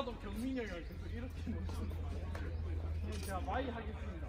아까도 경민이 형을 계속 이렇게 놓으시는 거예요. 제가 마이 하겠습니다.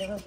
这个